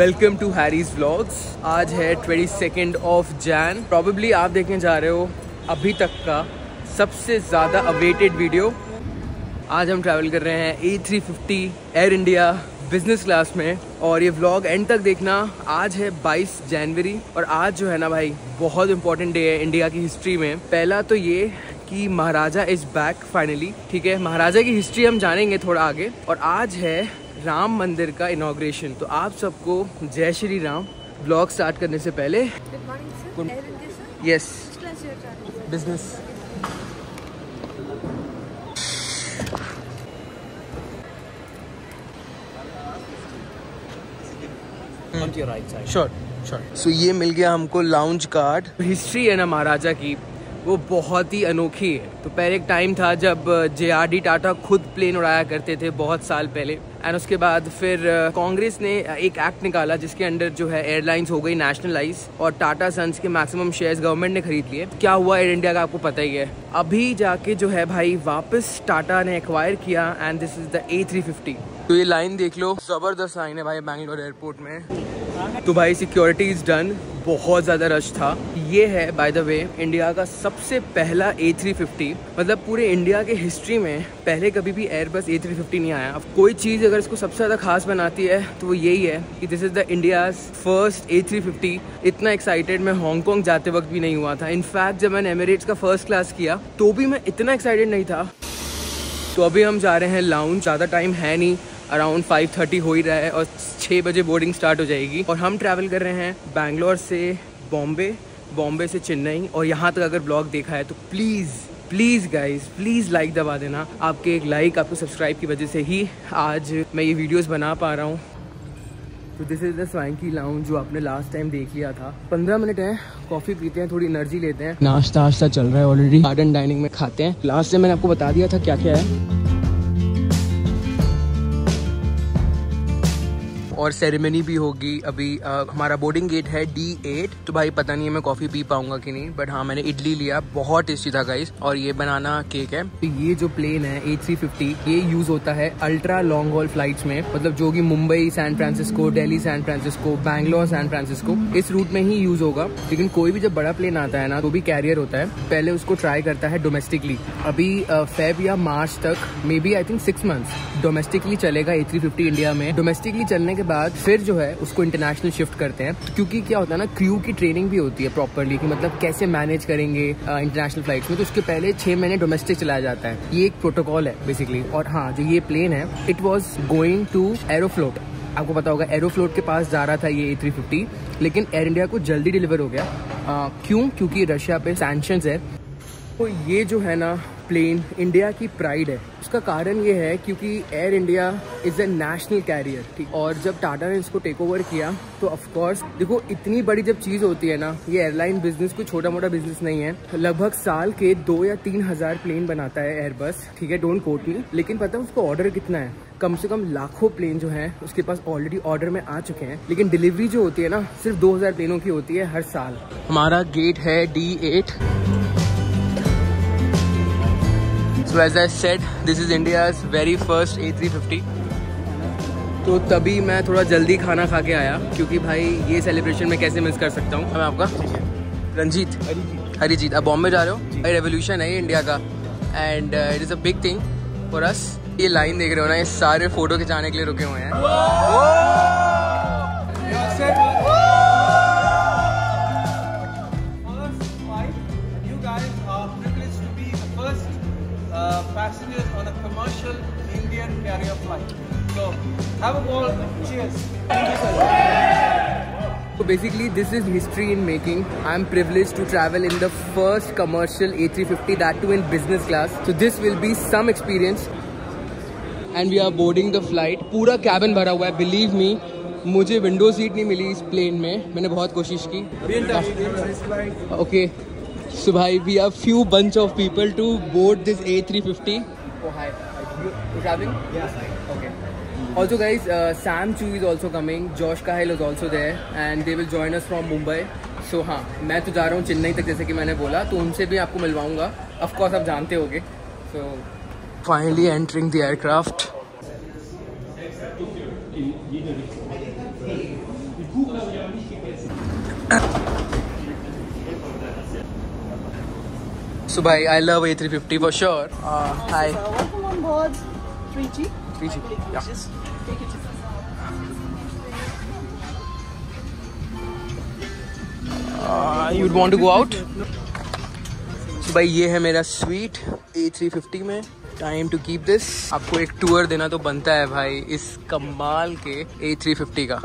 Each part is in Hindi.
Welcome to Harry's vlogs. आज है twenty second of Jan. Probably आप देखने जा रहे हो अभी तक का सबसे ज़्यादा अवेटेड वीडियो आज हम ट्रैवल कर रहे हैं A three fifty Air India business class में। और ये व्लॉग एंड तक देखना। आज है 22 जनवरी और आज जो है ना भाई, बहुत इंपॉर्टेंट डे है इंडिया की हिस्ट्री में। पहला तो ये कि महाराजा इज़ बैक फाइनली ठीक है? महाराजा की हिस्ट्री हम जानेंगे थोड़ा आगे। और आज है राम मंदिर का इनाग्रेशन तो आप सबको जय श्री राम। ब्लॉग स्टार्ट करने से पहले. यस? बिज़नेस श्योर सो ये मिल गया हमको लाउंज कार्ड हिस्ट्री है ना महाराजा की। वो बहुत ही अनोखी है। तो पहले एक टाइम था जब जे आर डी टाटा खुद प्लेन उड़ाया करते थे बहुत साल पहले। एंड उसके बाद फिर कांग्रेस ने एक एक्ट निकाला जिसके अंडर जो है एयरलाइंस हो गई नेशनलाइज और टाटा सन्स के मैक्सिमम शेयर्स गवर्नमेंट ने खरीद लिए। क्या हुआ एयर इंडिया का आपको पता ही है। अभी जाके जो है भाई वापस टाटा ने एक्वायर किया and this is the A three तो ये लाइन देख लो। ज़बरदस्त लाइन है भाई बैंगलोर एयरपोर्ट में। तो भाई सिक्योरिटी इज़ डन बहुत ज़्यादा रश था. ये है बाय द वे इंडिया का सबसे पहला ए थ्री फिफ्टी मतलब पूरे इंडिया के हिस्ट्री में पहले कभी भी एयरबस ए थ्री फिफ्टी नहीं आया. अब कोई चीज़ अगर इसको सबसे ज़्यादा खास बनाती है तो वो यही है कि this is the India first A three fifty इतना एक्साइटेड मैं हांगकॉन्ग जाते वक्त भी नहीं हुआ था. इनफैक्ट जब मैंने एमिरेट्स का फ़र्स्ट क्लास किया तो भी मैं इतना एक्साइटेड नहीं था. तो अभी हम जा रहे हैं लाउंज ज़्यादा टाइम है नहीं. अराउंड फाइव थर्टी हो ही रहा है और छः बजे बोर्डिंग स्टार्ट हो जाएगी। और हम ट्रैवल कर रहे हैं बैंगलोर से बॉम्बे बॉम्बे से चेन्नई और यहाँ तक अगर ब्लॉग देखा है तो please please guys please like दबा देना। आपके एक लाइक आपको सब्सक्राइब की वजह से ही आज मैं ये वीडियोस बना पा रहा हूँ। तो दिस इज़ द स्वाइंकी लाउंज जो आपने लास्ट टाइम देख लिया था। पंद्रह मिनट है कॉफ़ी पीते हैं, थोड़ी एनर्जी लेते हैं। नाश्ता वाश्ता चल रहा है ऑलरेडी गार्डन डाइनिंग में खाते हैं। लास्ट टाइम मैंने आपको बता दिया था क्या क्या है। और सेरेमनी भी होगी। अभी अ, हमारा बोर्डिंग गेट है डी एट तो भाई पता नहीं है मैं कॉफ़ी पी पाऊँगा कि नहीं बट हाँ मैंने इडली लिया बहुत टेस्टी था गाइस और ये बनाना केक है। तो ये जो प्लेन है ए थ्री फिफ्टी ये यूज़ होता है अल्ट्रा लॉन्ग हॉल फ्लाइट्स में मतलब जो कि Mumbai San Francisco Delhi San Francisco Bangalore San Francisco इस रूट में ही यूज़ होगा। लेकिन कोई भी जब बड़ा प्लेन आता है ना तो भी कैरियर होता है पहले उसको ट्राई करता है डोमेस्टिकली अभी फेब या मार्च तक maybe I think six months domestically चलेगा ए इंडिया में। डोमेस्टिकली चलने के बाद फिर जो है उसको इंटरनेशनल शिफ्ट करते हैं। तो क्योंकि क्या होता है ना क्रू की ट्रेनिंग भी होती है प्रॉपरली कि मतलब कैसे मैनेज करेंगे इंटरनेशनल फ्लाइट्स में। तो उसके पहले छह महीने डोमेस्टिक चलाया जाता है। ये एक प्रोटोकॉल है बेसिकली और हाँ जो ये प्लेन है it was going to Aeroflot आपको पता होगा एरोफ्लोट के पास जा रहा था ये ए थ्री फिफ्टी लेकिन एयर इंडिया को जल्दी डिलीवर हो गया। आ, क्यों? क्योंकि रशिया पे सैंक्शन है। तो ये जो है ना प्लेन इंडिया की प्राइड है। उसका कारण ये है क्योंकि Air India is a national carrier ठीक? और जब टाटा ने इसको टेक ओवर किया तो ऑफ़ कोर्स देखो, इतनी बड़ी जब चीज़ होती है ना, ये एयरलाइन बिज़नेस कोई छोटा मोटा बिज़नेस नहीं है। लगभग साल के दो या तीन हज़ार प्लेन बनाता है एयरबस ठीक है? डोंट कोट मी लेकिन पता है उसको ऑर्डर कितना है? कम से कम लाखों प्लेन जो हैं, उसके पास ऑलरेडी ऑर्डर में आ चुके हैं। लेकिन डिलीवरी जो होती है ना, सिर्फ़ 2000 प्लेनों की होती है हर साल। हमारा गेट है D eight So as I said, this is India's very first A350. तो तभी मैं थोड़ा जल्दी खाना खा के आया क्योंकि भाई ये सेलिब्रेशन मैं कैसे मिस कर सकता हूँ? मैं आपका? रंजीत। हरीजीत अब बॉम्बे जा रहे हो? भाई रेवोल्यूशन है इंडिया का। And it is a big thing for us ये लाइन देख रहे हो ना ये सारे फ़ोटो खिंचाने के लिए रुके हुए हैं। passengers on a commercial Indian carrier flight. So, have a ball. Cheers. So basically this is history in making. I'm privileged to travel in the first commercial A350 that too in business class. So this will be some experience. And we are boarding the flight. पूरा cabin भरा हुआ है believe me. मुझे विंडो सीट नहीं मिली इस प्लेन में मैंने बहुत कोशिश की ओके सो भाई we are few bunch of people to board this A three fifty Okay. Also, guys, uh, Sam Chu is also coming. Josh Kahil is also there, and they will join us from Mumbai. So हाँ मैं तो जा रहा हूँ चेन्नई तक जैसे कि मैंने बोला तो उनसे भी आपको मिलवाऊँगा. ऑफ़ कोर्स आप जानते होगे. So finally entering the aircraft So bhai, I love A350 for sure. Uh, hi. Welcome on board 3G. 3G. Yeah. Just take it. Uh, you'd want to go out? So भाई ये है मेरा स्वीट A350 में टाइम टू कीप दिस आपको एक टूर देना तो बनता है भाई इस कमाल के A350 का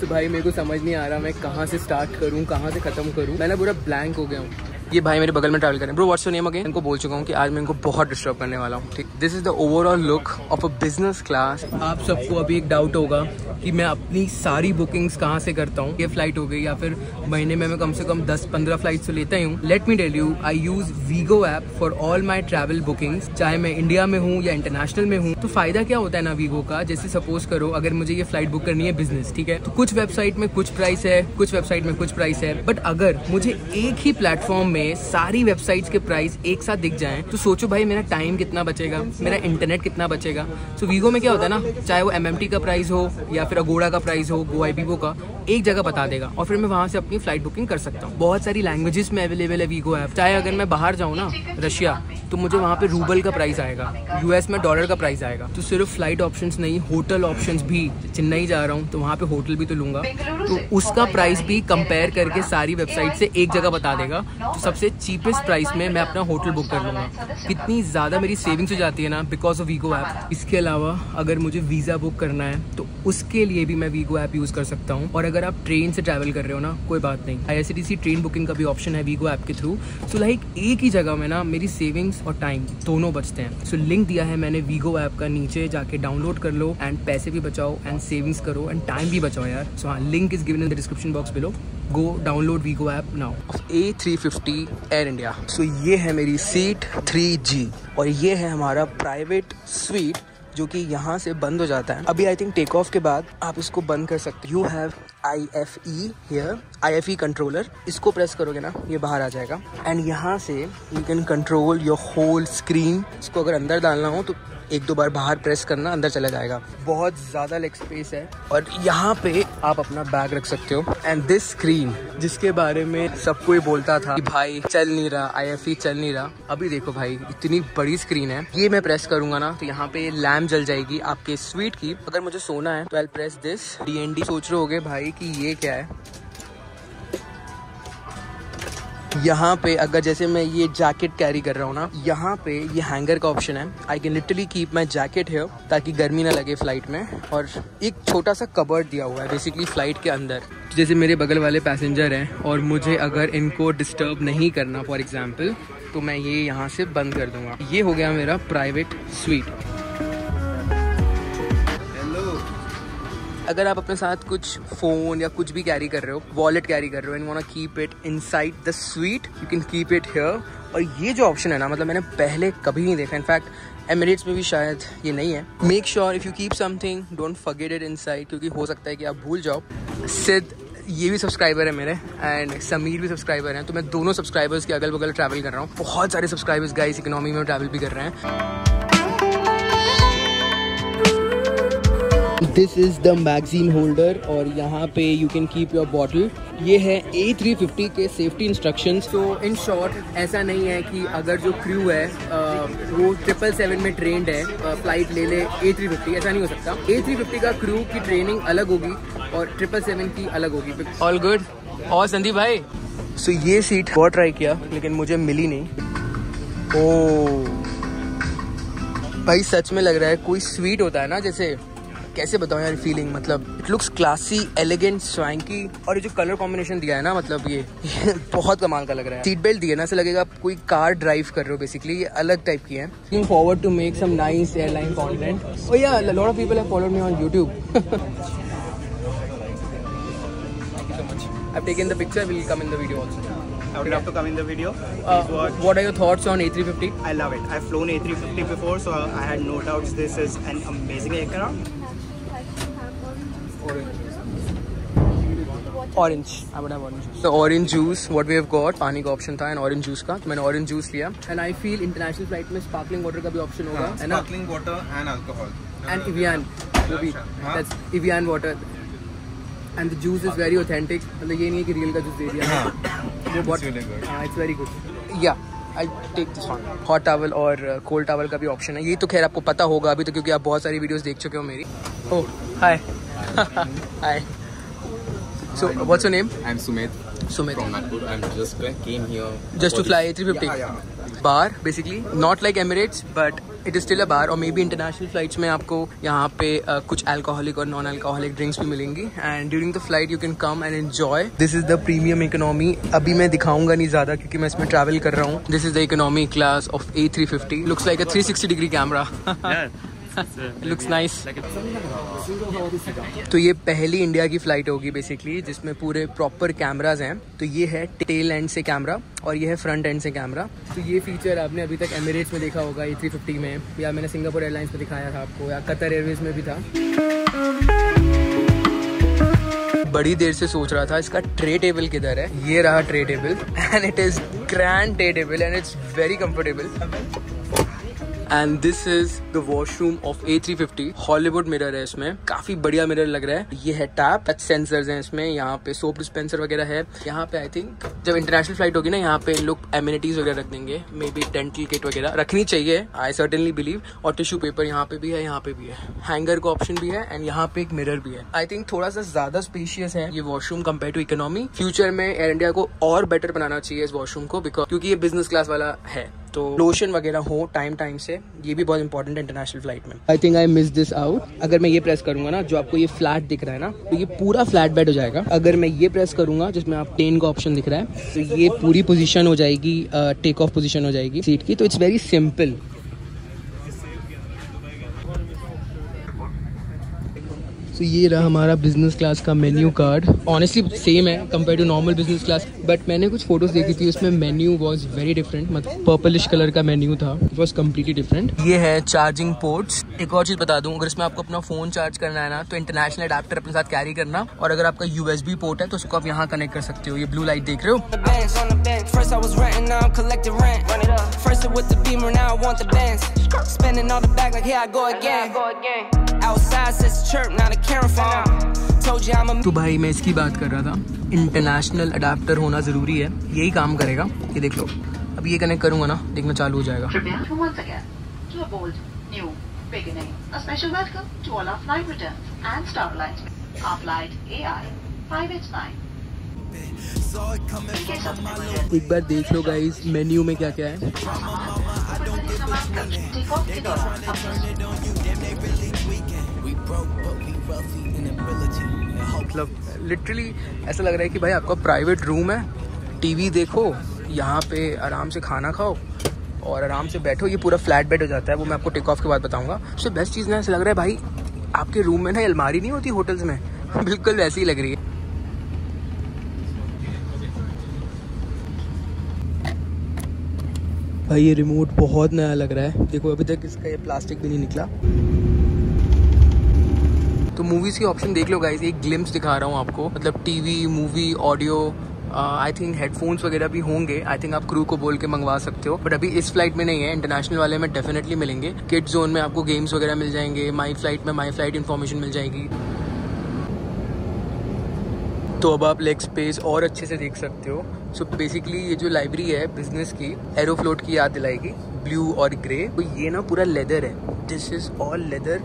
तो भाई मेरे को समझ नहीं आ रहा मैं कहाँ से स्टार्ट करूँ कहाँ से ख़त्म करूँ मैं ना पूरा ब्लैंक हो गया हूँ ये भाई मेरे बगल में ट्रैवल करें bro what's your name again इनको बोल चुका हूँ कि आज मैं इनको बहुत डिस्टर्ब करने वाला हूँ, ठीक? This is the overall look of a business class आप सबको अभी एक डाउट होगा कि मैं अपनी सारी बुकिंग्स कहाँ से करता हूँ? ये फ़्लाइट हो गई या फिर महीने में मैं कम से कम 10-15 फ़्लाइट तो लेता ही हूँ। Let me tell you I use Wego app for all my travel bookings चाहे मैं इंडिया में हूँ या इंटरनेशनल में हूँ। तो फ़ायदा क्या होता है ना वीगो का? जैसे सपोज़ करो, अगर मुझे ये फ़्लाइट बुक करनी है बिज़नेस ठीक है? तो कुछ वेबसाइट में कुछ प्राइस है, कुछ वेबसाइट में कुछ प्राइस है। बट अगर मुझे एक ही प्लेटफॉर्म में सारी वेबसाइट्स के प्राइस एक साथ दिख जाएँ। तो सोचो भाई मेरा टाइम कितना बचेगा? मेरा इंटरनेट कितना बचेगा? सो so, वीगो में क्या होता है ना चाहे वो एमएमटी का प्राइस हो या फिर अगोड़ा का प्राइस हो गो आई का एक जगह बता देगा और फिर मैं वहाँ से अपनी फ़्लाइट बुकिंग कर सकता हूँ। बहुत सारी लैंग्वेजेस में अवेलेबल है वीगो ऐप चाहे अगर मैं बाहर जाऊँ ना रशिया तो मुझे वहाँ पे रूबल का प्राइस आएगा यूएस में डॉलर का प्राइस आएगा। तो सिर्फ़ फ़्लाइट ऑप्शंस नहीं होटल ऑप्शंस भी चेन्नई जा रहा हूँ तो वहाँ पे होटल भी तो लूँगा। तो उसका प्राइस भी कंपेयर करके सारी वेबसाइट से एक जगह बता देगा। तो सबसे चीपेस्ट प्राइस में मैं अपना होटल बुक कर लूँगा। कितनी ज़्यादा मेरी सेविंग्स हो जाती है ना बिकॉज़ ऑफ़ वीगो ऐप इसके अलावा अगर मुझे वीज़ा बुक करना है तो उसके लिए भी मैं वीगो ऐप यूज़ कर सकता हूँ। और अगर आप ट्रेन से ट्रैवल कर रहे हो ना, कोई बात नहीं। आई ट्रेन बुकिंग का भी ऑप्शन है वीगो ऐप के थ्रू सो लाइक एक ही जगह में ना मेरी सेविंग्स और टाइम दोनों बचते हैं। सो लिंक दिया है मैंने वीगो ऐप का नीचे, जाके डाउनलोड कर लो एंड पैसे भी बचाओ एंड सेविंग्स करो एंड टाइम भी बचाओ यार। सो हाँ link is given in the description box below go download Wego app now A three fifty Air India so ये है मेरी सीट थ्री जी और ये है हमारा प्राइवेट स्वीट जो कि यहाँ से बंद हो जाता है। अभी आई थिंक टेक ऑफ़ के बाद आप इसको बंद कर सकते you have I F E here I F E controller इसको प्रेस करोगे ना, ये बाहर आ जाएगा। एंड यहाँ से you can control your whole screen इसको अगर अंदर डालना हो तो एक दो बार बाहर प्रेस करना, अंदर चला जाएगा। बहुत ज़्यादा लेग स्पेस है। और यहाँ पे आप अपना बैग रख सकते हो। एंड दिस स्क्रीन जिसके बारे में सब कोई बोलता था कि भाई चल नहीं रहा आई चल नहीं रहा। अभी देखो भाई, इतनी बड़ी स्क्रीन है। ये मैं प्रेस करूँगा ना तो यहाँ पे लैम्प जल जाएगी आपके स्वीट की। अगर मुझे सोना है तो आई प्रेस दिस डी सोच रहे हो भाई कि ये क्या है? यहाँ पे, अगर जैसे मैं ये जैकेट कैरी कर रहा हूँ ना, यहाँ पे ये हैंगर का ऑप्शन है। I can literally keep my jacket है ताकि गर्मी ना लगे फ़्लाइट में। और एक छोटा सा कबर्ड दिया हुआ है बेसिकली फ़्लाइट के अंदर। जैसे मेरे बगल वाले पैसेंजर हैं और मुझे अगर इनको डिस्टर्ब नहीं करना फॉर एग्ज़ाम्पल तो मैं ये यहाँ से बंद कर दूँगा। ये हो गया मेरा प्राइवेट स्वीट अगर आप अपने साथ कुछ फ़ोन या कुछ भी कैरी कर रहे हो वॉलेट कैरी कर रहे हो and want keep it inside the suite you can keep it here और ये जो ऑप्शन है ना मतलब मैंने पहले कभी नहीं देखा. इनफैक्ट एमिरेट्स में भी शायद ये नहीं है. Make sure if you keep something don't forget it inside क्योंकि हो सकता है कि आप भूल जाओ. सिद्ध, ये भी सब्सक्राइबर है मेरे एंड समीर भी सब्सक्राइबर हैं तो मैं दोनों सब्सक्राइबर्स के अगल बगल ट्रैवल कर रहा हूँ. बहुत सारे सब्सक्राइबर्स गाइस इकोनॉमी में ट्रैवल भी कर रहे हैं. This is the magazine holder और यहाँ पे you can keep your bottle ये है ए थ्री फिफ्टी के सेफ्टी इंस्ट्रक्शन तो इन शॉर्ट ऐसा नहीं है कि अगर जो क्रू है वो ट्रिपल सेवन में ट्रेंड है फ़्लाइट ले ले ए थ्री फिफ्टी ऐसा नहीं हो सकता। ए थ्री फिफ्टी का क्रू की ट्रेनिंग अलग होगी और ट्रिपल सेवन की अलग होगी। ऑल गुड और संदीप भाई? सो so, ये सीट बहुत ट्राई किया लेकिन मुझे मिली नहीं। ओ भाई सच में लग रहा है कोई स्वीट होता है ना जैसे कैसे बताऊँ यार फीलिंग मतलब it looks classy elegant swanky और ये जो कलर कॉम्बिनेशन दिया है ना मतलब ये, ये बहुत कमाल का लग रहा है सीट बेल्ट दिया ना ऐसा लगेगा आप कोई कार ड्राइव कर रहे हो बेसिकली ये अलग टाइप की है looking forward to make some nice airline content oh yeah lot of people have followed me on YouTube I've taken the picture, will come in the video also. I would love to come in the video. Uh, what are your thoughts on A350? I love it. I've flown A350 before, so I had no doubts this is an amazing aircraft. Orange I would have orange juice the orange juice what we have got पानी का ऑप्शन था एंड ऑरेंज जूस का तो मैंने ऑरेंज जूस लिया। And I feel international flight में स्पार्कलिंग वाटर का भी ऑप्शन होगा है ना? Sparkling water and alcohol and Evian वो भी. That's Evian water and the juice is very authentic मतलब ये नहीं है कि रियल का जूस दे दिया। वो बहुत हाँ it's very good yeah I take this one hot towel और कोल्ड टावल का भी ऑप्शन है। ये तो खैर आपको पता होगा अभी तो क्योंकि आप बहुत सारी वीडियोस देख चुके हो मेरी। ओह hi hi so what's your name I'm Sumit Sumit from Nagpur. I'm just came here. just to fly A350 Yeah, yeah. bar basically. Not like Emirates but it is still a bar. और मे बी इंटरनेशनल फ्लाइट्स में आपको यहाँ पे uh, कुछ अल्कोहलिक और नॉन अल्कोहलिक ड्रिंक्स भी मिलेंगी. And during the flight you can come and enjoy this is the premium economy अभी मैं दिखाऊँगा नहीं ज़्यादा क्योंकि मैं इसमें ट्रैवल कर रहा हूँ. This is the economy class of A three fifty looks like a three sixty degree camera looks nice तो ये पहली इंडिया की फ़्लाइट होगी बेसिकली जिसमें पूरे प्रॉपर कैमराज हैं। तो ये है टेल एंड से कैमरा और ये है फ्रंट एंड से कैमरा तो ये फीचर आपने अभी तक एमिरेट्स में देखा होगा ए थ्री फिफ्टी में या मैंने सिंगापुर एयरलाइंस में दिखाया था आपको या कतर एयरवेज में भी था। बड़ी देर से सोच रहा था इसका ट्रे टेबल किधर है? ये रहा tray table and it is grand tray table and it's very comfortable and this is the washroom of A three fifty Hollywood mirror है इसमें। काफ़ी बढ़िया मिरर लग रहा है। ये है टैप टच सेंसर्स हैं इसमें। यहाँ पे सोप डिस्पेंसर वगैरह है। यहाँ पे आई थिंक जब इंटरनेशनल फ़्लाइट होगी ना, यहाँ पे लोग एम्यूनिटीज वगैरह रख देंगे। मे बी डेंटल किट वगैरह रखनी चाहिए। आई सर्टनली बिलीव और टिश्यू पेपर यहाँ पे भी है, यहाँ पे भी है। हैंगर का ऑप्शन भी है एंड यहाँ पे एक मिरर भी है। आई थिंक थोड़ा सा ज़्यादा स्पेशियस है ये washroom compare to economy future में एयर इंडिया को और बेटर बनाना चाहिए इस वॉशरूम को बिकॉज़ क्योंकि ये बिज़नेस क्लास वाला है। तो लोशन वगैरह हो टाइम टाइम से, ये भी बहुत इंपॉर्टेंट है इंटरनेशनल फ़्लाइट में। I think I miss this out अगर मैं ये प्रेस करूँगा ना, जो आपको ये फ्लैट दिख रहा है ना तो ये पूरा फ्लैट बेड हो जाएगा। अगर मैं ये प्रेस करूँगा, जिसमें आप टेन का ऑप्शन दिख रहा है तो ये पूरी पोजिशन हो जाएगी टेक ऑफ़ पोजिशन हो जाएगी सीट की। तो इट्स वेरी सिंपल तो ये रहा हमारा बिज़नेस क्लास का मेन्यू कार्ड ऑनेस्टली सेम है compare to normal business class but मैंने कुछ फ़ोटोज़ देखी थी उसमें मेन्यू वाज वेरी डिफरेंट मतलब पर्पलिश कलर का मेन्यू था इट वाज कम्प्लीटली डिफरेंट ये है चार्जिंग पोर्ट्स एक और चीज़ बता दूँ अगर इसमें आपको अपना फ़ोन चार्ज करना है ना तो इंटरनेशनल अडेप्टर अपने साथ कैरी करना और अगर आपका यूएसबी पोर्ट है तो उसको आप यहाँ कनेक्ट कर सकते हो। ये ब्लू लाइट देख रहे हो? तो भाई मैं इसकी बात कर रहा था। इंटरनेशनल अडाप्टर होना ज़रूरी है। यही काम करेगा। ये देख लो। अब ये कनेक्ट करूँगा ना देखना चालू हो जाएगा। एक बार देख लो गाइज़ मेन्यू में क्या क्या है मतलब लिटरली ऐसा लग रहा है कि भाई आपका प्राइवेट रूम है टीवी देखो यहाँ पे आराम से खाना खाओ और आराम से बैठो ये पूरा फ्लैट बेड हो जाता है वो मैं आपको टेक ऑफ़ के बाद बताऊँगा। सबसे बेस्ट चीज़ ना ऐसा लग रहा है भाई आपके रूम में ना अलमारी नहीं होती होटल्स में? बिल्कुल वैसी ही लग रही है। भाई ये रिमोट बहुत नया लग रहा है। देखो अभी तक इसका ये प्लास्टिक भी नहीं निकला। मूवीज़ की ऑप्शन देख लो गाइस एक ग्लिम्स दिखा रहा हूँ आपको. मतलब TV movie audio I think headphones वगैरह भी होंगे. आई थिंक आप क्रू को बोल के मंगवा सकते हो. बट अभी इस फ़्लाइट में नहीं है. इंटरनेशनल वाले में डेफिनेटली मिलेंगे. किड जोन में आपको गेम्स वगैरह मिल जाएँगे. माई फ़्लाइट में माई फ़्लाइट इन्फॉर्मेशन मिल जाएगी. तो अब आप लेग स्पेस और अच्छे से देख सकते हो. सो so बेसिकली ये जो लाइब्रेरी है बिज़नेस की एरोफ्लोट की याद दिलाएगी. ब्लू और ग्रे तो ये ना पूरा लेदर है. दिस इज़ ऑल लेदर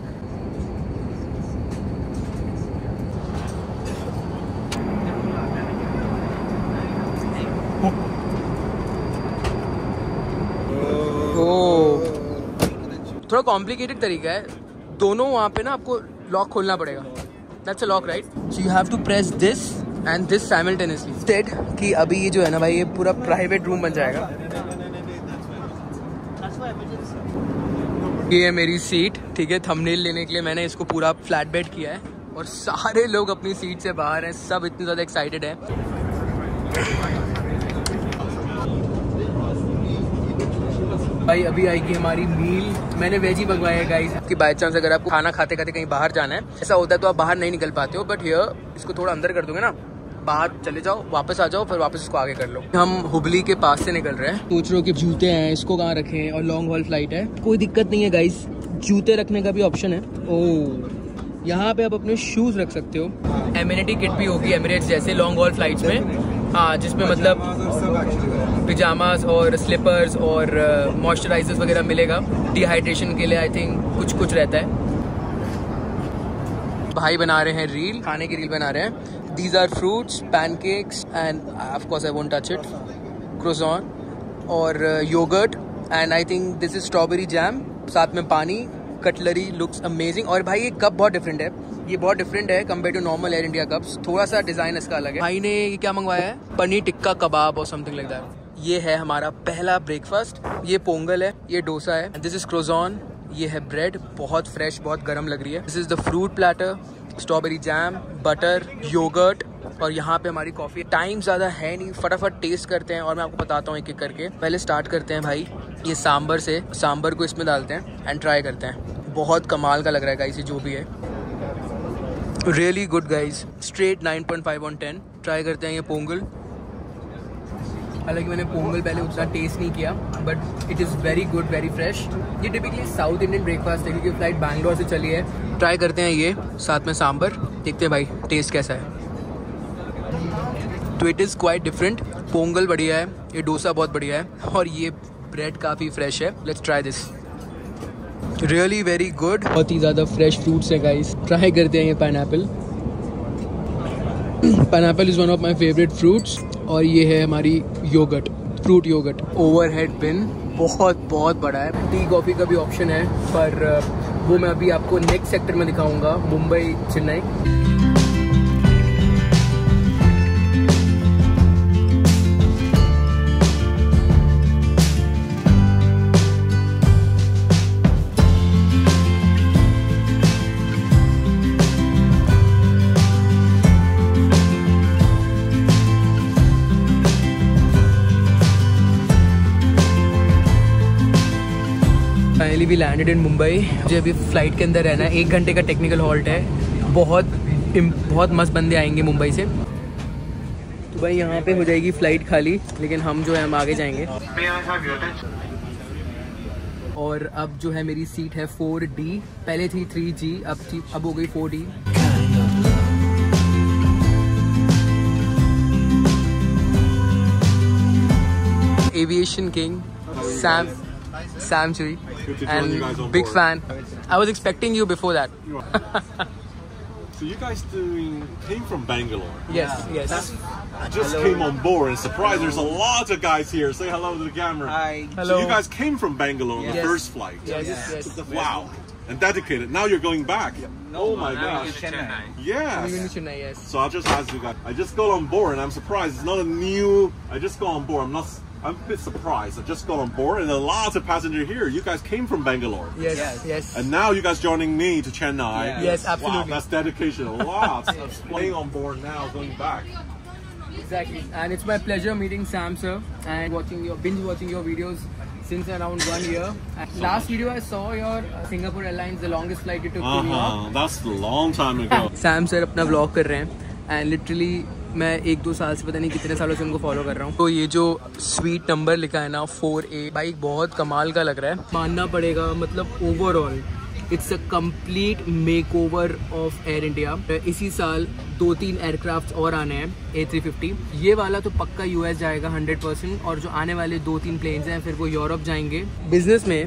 थोड़ा कॉम्प्लिकेटेड तरीका है। दोनों वहाँ पे ना आपको लॉक खोलना पड़ेगा। That's a lock right so you have to press this and this simultaneously state कि अभी ये जो है ना भाई ये पूरा प्राइवेट रूम बन जाएगा। ये है मेरी सीट ठीक है? थंबनेल लेने के लिए मैंने इसको पूरा फ्लैट बेड किया है। और सारे लोग अपनी सीट से बाहर हैं सब इतने ज़्यादा एक्साइटेड हैं। भाई, अभी आएगी हमारी मील मैंने वेज ही मंगवाया है गाइस बाई चांस अगर आपको खाना खाते खाते कहीं बाहर जाना है, ऐसा होता है तो आप बाहर नहीं निकल पाते हो बट हियर इसको थोड़ा अंदर कर दोगे ना, बाहर चले जाओ, वापस आ जाओ, फिर वापस इसको आगे कर लो। हम हुबली के पास से निकल रहे हैं। सोच रहे हो कि जूते हैं, इसको कहाँ रखें? और लॉन्ग हॉल फ़्लाइट है। कोई दिक्कत नहीं है गाइस जूते रखने का भी ऑप्शन है। ओ यहाँ पे आप अपने शूज़ रख सकते हो। एम्यूनिटी किट भी होगी एमिरेट्स जैसे लॉन्ग हॉल फ्लाइट्स में। हाँ जिसमें मतलब पिजामाज और स्लीपर्स और मॉइस्चराइजर्स वगैरह मिलेगा। डिहाइड्रेशन के लिए आई थिंक कुछ कुछ रहता है। भाई बना रहे हैं रील खाने की रील बना रहे हैं। These are fruits pancakes and of course I won't touch it croissant और yogurt and I think this is strawberry jam साथ में पानी कटलरी लुक्स अमेजिंग और भाई ये कप बहुत डिफरेंट है। ये बहुत डिफरेंट है compare to normal Air India cups थोड़ा सा डिज़ाइन इसका अलग है। भाई ने ये क्या मंगवाया है? पनीर टिक्का कबाब और समथिंग लाइक दैट ये है हमारा पहला ब्रेकफास्ट ये पोंगल है, ये डोसा है. दिस इज़ क्रोजॉन ये है ब्रेड बहुत फ्रेश बहुत गर्म लग रही है. This is the fruit platter strawberry jam butter yogurt और यहाँ पे हमारी कॉफ़ी टाइम ज़्यादा है नहीं. फटाफट टेस्ट करते हैं और मैं आपको बताता हूँ एक एक करके. पहले स्टार्ट करते हैं भाई. ये सांबर से, सांबर को इसमें डालते हैं एंड ट्राई करते हैं. बहुत कमाल का लग रहा है गाइस जो भी है. Really good guys straight 9.5 on 10 try करते हैं ये पोंगल. हालाँकि मैंने पोंगल पहले उतना टेस्ट नहीं किया but it is very good very fresh ये टिपिकली साउथ इंडियन ब्रेकफास्ट है, क्योंकि फ़्लाइट बैंगलोर से चली है। ट्राई करते हैं ये, साथ में सांबर देखते हैं भाई टेस्ट कैसा है। तो it is quite different Pongal बढ़िया है, ये डोसा बहुत बढ़िया है, और ये ब्रेड काफ़ी फ्रेश है। Let's try this really very good बहुत ही ज़्यादा फ्रेश फ्रूट्स है गाइस ट्राई करते हैं ये pine pine is one of my favourite fruits और ये है हमारी yogurt fruit yogurt overhead bin बहुत बहुत बड़ा है। टी कॉफ़ी का भी ऑप्शन है पर वो मैं अभी आपको नेक्स्ट सेक्टर में दिखाऊँगा Mumbai Chennai. Finally we landed in Mumbai मुझे अभी फ़्लाइट के अंदर रहना है. एक घंटे का टेक्निकल हॉल्ट है. बहुत बहुत मस्त बंदे आएँगे मुंबई से. तो भाई यहाँ पे हो जाएगी फ़्लाइट खाली, लेकिन हम जो है, हम आगे जाएँगे. और अब जो है मेरी सीट है फोर डी पहले थी थ्री जी अब थी, अब हो गई four D aviation king Sam Sam Chui, and big fan. I was expecting you before that. so you guys doing came from Bangalore? Yes, yes. Just hello. came on board and surprise, there's a lot of guys here. Say hello to the camera. Hi. Hello. So you guys came from Bangalore yes. on the yes. first flight. Yes, yes. yes. Wow. And dedicated. Now you're going back. Oh no, oh my gosh. Chennai. Yes. Chennai, yes. So I just asked you guys. I just got on board and I'm surprised. It's not a new. I just got on board. I'm not I'm a bit surprised. I just got on board and a lot of passengers here. You guys came from Bangalore. Yes, yes. yes. And now you guys joining me to Chennai. Yes, yes absolutely. Wow, that's dedication. A lot of staying on board now, going back. Exactly. And it's my pleasure meeting Sam sir and watching your binge watching your videos since around one year. And last video I saw your uh, Singapore Airlines, the longest flight you took uh -huh. to New York. Uh-huh. That's a long time ago. Sam sir अपना vlog कर रहे हैं and literally मैं एक दो साल से पता नहीं कितने सालों से उनको फॉलो कर रहा हूँ। तो ये जो स्वीट नंबर लिखा है ना फोर ए बाइक बहुत कमाल का लग रहा है। मानना पड़ेगा मतलब overall it's a complete makeover of Air India इसी साल दो तीन एयरक्राफ्ट और आने हैं ए थ्री फिफ्टी ये वाला तो पक्का यूएस जाएगा हंड्रेड परसेंट और जो आने वाले दो तीन प्लेन्स हैं, फिर वो यूरोप जाएँगे। बिज़नेस में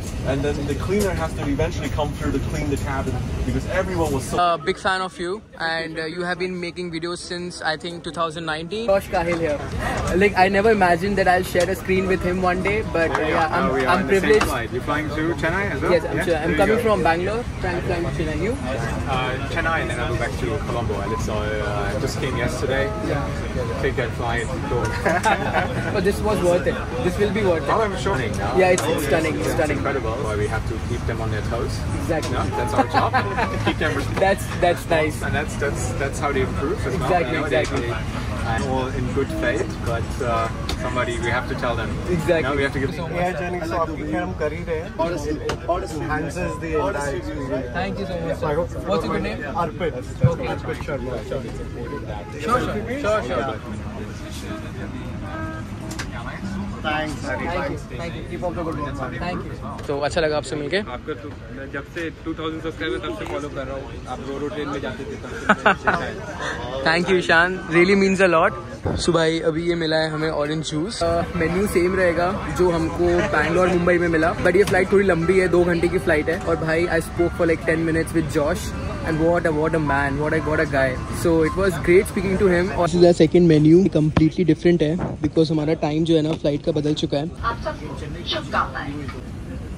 and then the cleaner has to eventually come through to clean the cabin because everyone was so uh, big fan of you. And uh, you have been making videos since I think 2019 Josh Kahil here. Like I never imagined that I'll share a screen with him one day but uh, yeah I'm, uh, I'm privileged. you're flying to Chennai as well? yes I'm, yeah? sure. I'm coming from Bangalore trying to fly to Chennai. You? Uh, Chennai and then I'll go back to Colombo I so uh, just came yesterday. Yeah. take that flight. But this was worth it. This will be worth it. Oh I'm sure yeah it's, it's stunning it's stunning. incredible why we have to keep them on their toes. Exactly. No, that's our job. keep them. That's that's nice. And that's that's that's how they improve. Exactly. Well. You know, exactly. They, they, and all in good faith, but uh, somebody we have to tell them. Exactly. Now we have to give. एयरजेनिक तो आपकी खैर हम कर ही रहे हैं और enhances the entire experience. Thank you so much. So I hope What's your good name? Arpit. Okay. Arpit Sharma. Sure, sure, sure, sure. तो अच्छा लगा आपसे मिलके। आपका तो जब से 2000 सब्सक्राइबर तब से फॉलो कर रहा हूँ। आप ट्रेन में जाते थे thank you Ishaan really means a lot so भाई अभी ये मिला है हमें ऑरेंज जूस मेन्यू सेम रहेगा जो हमको बैंगलोर मुंबई में मिला बट ये फ़्लाइट थोड़ी लंबी है दो घंटे की फ़्लाइट है। और भाई I spoke for like ten minutes with Josh and what a what a man what I what a guy so it was great speaking to him और this second menu completely different है बिकॉज़ हमारा टाइम जो है ना फ़्लाइट का बदल चुका है आप सबको शुभकामनाएँ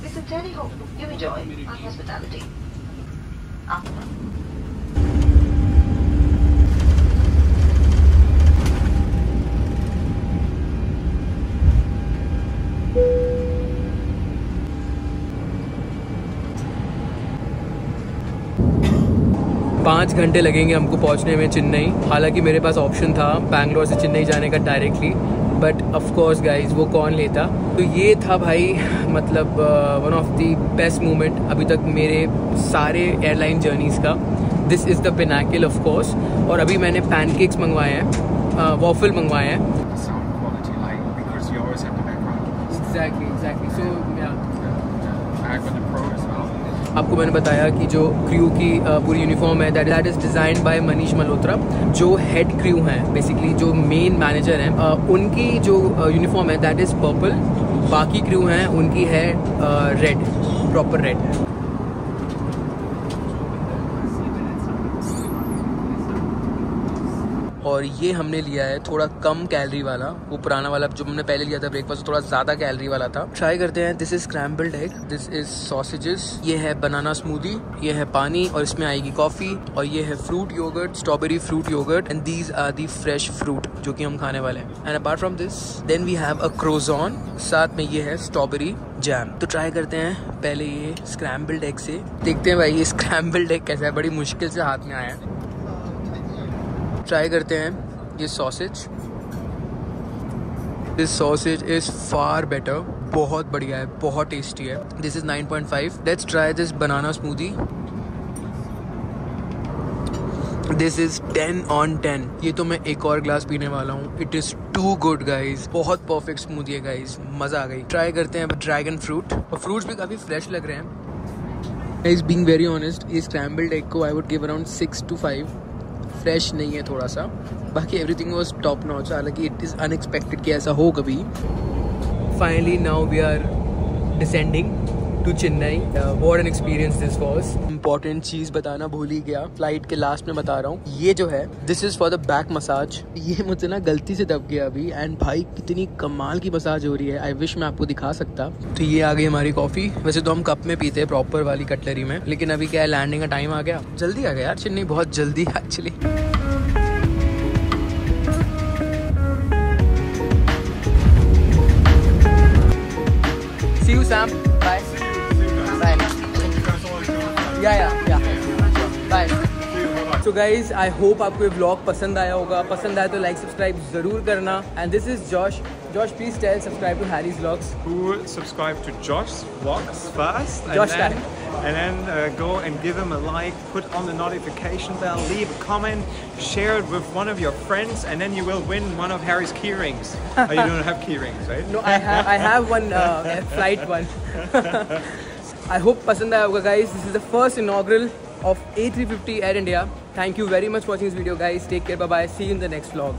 We sincerely hope you enjoy our hospitality. Up. पाँच घंटे लगेंगे हमको पहुँचने में चेन्नई। हालाँकि मेरे पास ऑप्शन था बैंगलोर से चेन्नई जाने का directly but of course guys वो कौन लेता? तो ये था भाई मतलब one of the best moment अभी तक मेरे सारे एयरलाइन जर्नीज़ का। This is the pinnacle of course और अभी मैंने पैनकेक्स मंगवाए हैं वॉफल मंगवाए हैं। आपको मैंने बताया कि जो क्रू की पूरी यूनिफॉर्म है that that is design by Manish Malhotra जो हेड क्रू हैं बेसिकली जो मेन मैनेजर हैं उनकी जो यूनिफॉर्म है दैट इज़ पर्पल बाकी क्रू हैं, उनकी है रेड प्रॉपर रेड और ये हमने लिया है थोड़ा कम कैलरी वाला वो पुराना वाला जो हमने पहले लिया था ब्रेकफास्ट थोड़ा ज़्यादा कैलोरी वाला था। ट्राई करते हैं this is scrambled egg this is sausages ये है बनाना स्मूदी ये है पानी और इसमें आएगी कॉफ़ी और ये है fruit yogurt strawberry fruit yogurt and these are the fresh fruit जो कि हम खाने वाले हैं। And apart from this then we have a croissant साथ में ये है स्ट्रॉबेरी जैम तो ट्राई करते हैं पहले ये स्क्रैम्बल्ड एग से। देखते हैं भाई ये स्क्रैम्बल्ड एग कैसा है? बड़ी मुश्किल से हाथ में आया है। ट्राई करते हैं ये sausage this sausage is far better बहुत बढ़िया है, बहुत टेस्टी है. This is 9.5 point five let's try this banana smoothie this is ten on ten ये तो मैं एक और ग्लास पीने वाला हूँ. It is too good guys बहुत परफेक्ट स्मूदी है गाइज़ मज़ा आ गई. ट्राई करते हैं ड्रैगन फ्रूट और फ्रूट्स भी काफ़ी फ्रेश लग रहे हैं. इज़ बींग वेरी ऑनेस्ट ये स्क्रैम्बल्ड एग को I would give around six to five fresh नहीं है थोड़ा सा बाकी एवरीथिंग वॉज़ टॉप नॉच हालाँकि इट इज़ अनएक्सपेक्टेड कि ऐसा हो कभी। Finally now we are descending to Chennai what an experience this was important चीज़ बताना भूल ही गया फ़्लाइट के लास्ट में बता रहा हूँ ये जो है this is for the back massage ये मुझसे ना गलती से दब गया अभी एंड भाई कितनी कमाल की मसाज हो रही है आई विश मैं आपको दिखा सकता तो ये आ गई हमारी कॉफ़ी वैसे तो हम कप में पीते हैं प्रॉपर वाली कटलरी में लेकिन अभी क्या है लैंडिंग का टाइम आ गया जल्दी आ गया यार चेन्नई बहुत जल्दी actually See you, Sam. yeah. Bye. So guys, I hope आपको ये vlog पसंद आया होगा पसंद आया तो लाइक सब्सक्राइब जरूर करना and this is Josh Josh please tell subscribe to Harry's vlogs Who subscribe to Josh Vlogs first, and Josh then, Tan. and then uh, go and give him a like, put on the notification bell, leave a comment, share it with one of your friends, and then you will win one of Harry's key rings. oh, you don't have key rings, right? No, I have I have one uh, flight one. I hope पसंद आया होगा guys. This is the first inaugural of A350 Air India. Thank you very much for watching this video guys. Take care. Bye bye. See you in the next vlog.